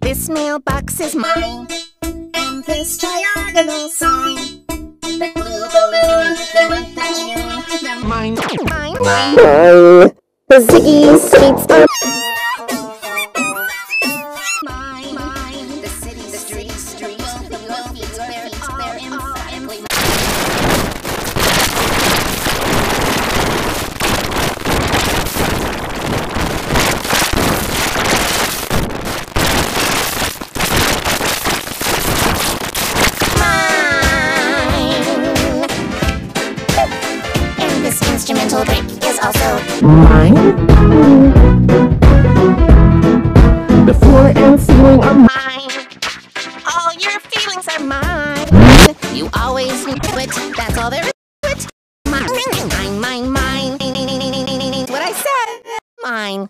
This mailbox is mine. And this diagonal sign. The blue balloon, the month of June, the mine, mine, mine. Mine. The Ziggy streets are Mine, mine. The city, the streets, streets, the fields, where it's all mental break is also mine. The floor and ceiling are mine. All your feelings are mine. You always knew it. That's all there is to it. Mine, mine, mine, mine. What I said. Mine.